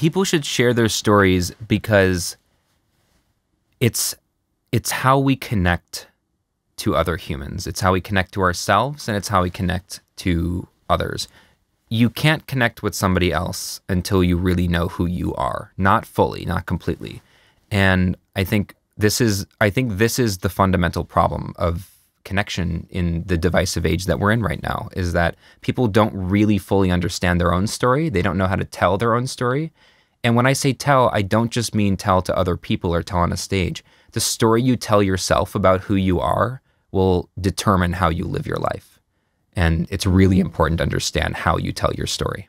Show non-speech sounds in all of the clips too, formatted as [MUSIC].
people should share their stories because it's it's how we connect to other humans. It's how we connect to ourselves and it's how we connect to others. You can't connect with somebody else until you really know who you are, not fully, not completely. And I think this is I think this is the fundamental problem of connection in the divisive age that we're in right now is that people don't really fully understand their own story. They don't know how to tell their own story. And when I say tell, I don't just mean tell to other people or tell on a stage. The story you tell yourself about who you are will determine how you live your life. And it's really important to understand how you tell your story.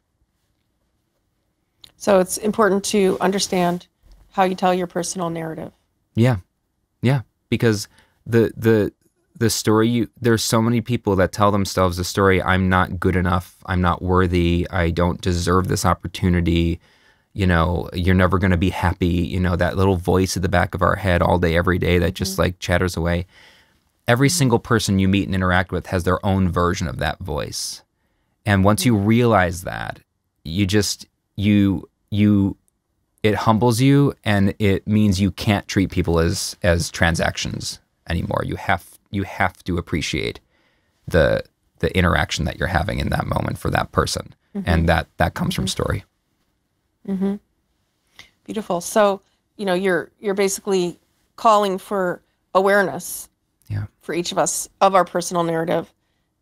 So it's important to understand how you tell your personal narrative. Yeah. Yeah, because the the the story you there's so many people that tell themselves the story I'm not good enough, I'm not worthy, I don't deserve this opportunity, you know, you're never going to be happy, you know, that little voice at the back of our head all day every day that just mm-hmm. like chatters away. Every mm-hmm. single person you meet and interact with has their own version of that voice. And once you mm-hmm. realize that, you just you you it humbles you and it means you can't treat people as as transactions anymore. You have you have to appreciate the the interaction that you're having in that moment for that person, mm-hmm. and that that comes mm-hmm. from story. Mm-hmm. Beautiful. So you know you're you're basically calling for awareness. Yeah. For each of us of our personal narrative,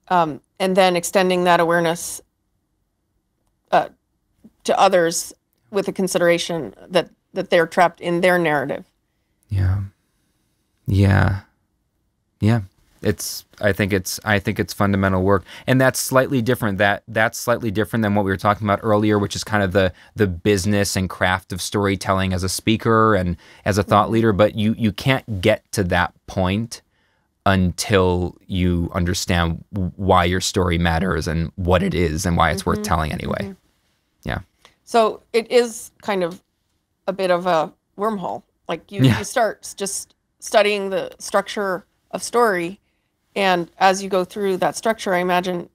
um, and then extending that awareness uh, to others with a consideration that that they're trapped in their narrative. Yeah. Yeah. Yeah. It's I think it's I think it's fundamental work. And that's slightly different. That that's slightly different than what we were talking about earlier, which is kind of the the business and craft of storytelling as a speaker and as a thought mm-hmm. leader, but you you can't get to that point until you understand why your story matters and what it is and why it's mm-hmm. worth telling anyway. Mm-hmm. Yeah. So it is kind of a bit of a wormhole. Like you, yeah. you start just studying the structure of story, and as you go through that structure, I imagine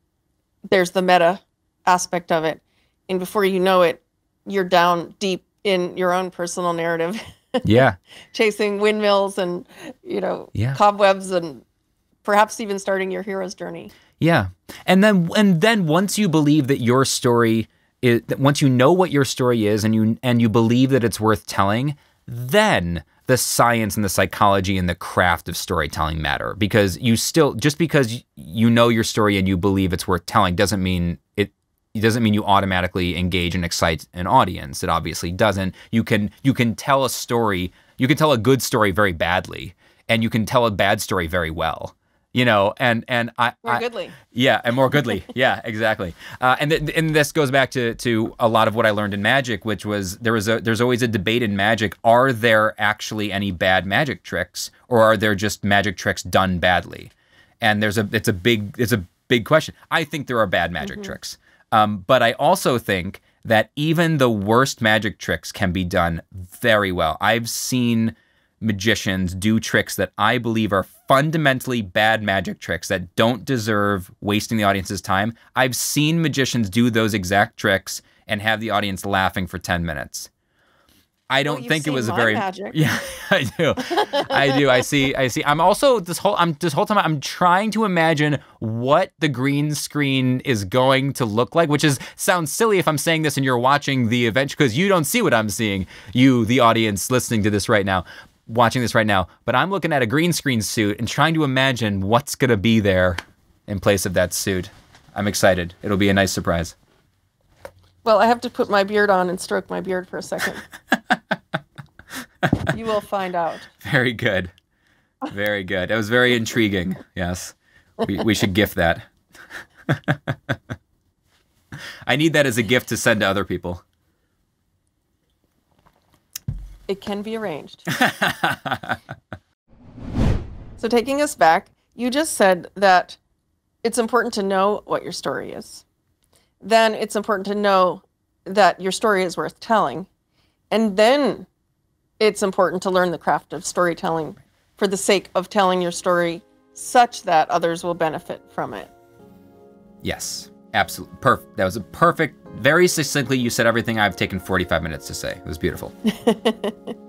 there's the meta aspect of it, and before you know it, you're down deep in your own personal narrative. [LAUGHS] Yeah. Chasing windmills and you know yeah. cobwebs and perhaps even starting your hero's journey. Yeah. And then and then once you believe that your story it, once you know what your story is and you and you believe that it's worth telling, then the science and the psychology and the craft of storytelling matter because you still just because you know your story and you believe it's worth telling doesn't mean it it doesn't mean you automatically engage and excite an audience. It obviously doesn't. You can you can tell a story, you can tell a good story very badly, and you can tell a bad story very well you know, and and I more goodly. yeah, and more goodly. [LAUGHS] yeah, exactly. Uh, and th- and this goes back to to a lot of what I learned in magic, which was there was a there's always a debate in magic: are there actually any bad magic tricks, or are there just magic tricks done badly? And there's a it's a big it's a big question. I think there are bad magic mm-hmm. tricks, um, but I also think that even the worst magic tricks can be done very well. I've seen magicians do tricks that I believe are fundamentally bad magic tricks that don't deserve wasting the audience's time. I've seen magicians do those exact tricks and have the audience laughing for 10 minutes. I don't well, think it was a very magic. [LAUGHS] yeah. I do, I do. I see. I see. I'm also this whole. I'm this whole time. I'm trying to imagine what the green screen is going to look like. Which is sounds silly if I'm saying this and you're watching the event because you don't see what I'm seeing. You, the audience, listening to this right now watching this right now, but I'm looking at a green screen suit and trying to imagine what's going to be there in place of that suit. I'm excited. It'll be a nice surprise. Well, I have to put my beard on and stroke my beard for a second. [LAUGHS] you will find out. Very good. Very good. That was very intriguing. Yes. We, we should gift that. [LAUGHS] I need that as a gift to send to other people. It can be arranged. [LAUGHS] so, taking us back, you just said that it's important to know what your story is. Then it's important to know that your story is worth telling. And then it's important to learn the craft of storytelling for the sake of telling your story such that others will benefit from it. Yes. Absolutely perfect. That was a perfect, very succinctly. You said everything I've taken 45 minutes to say. It was beautiful. [LAUGHS]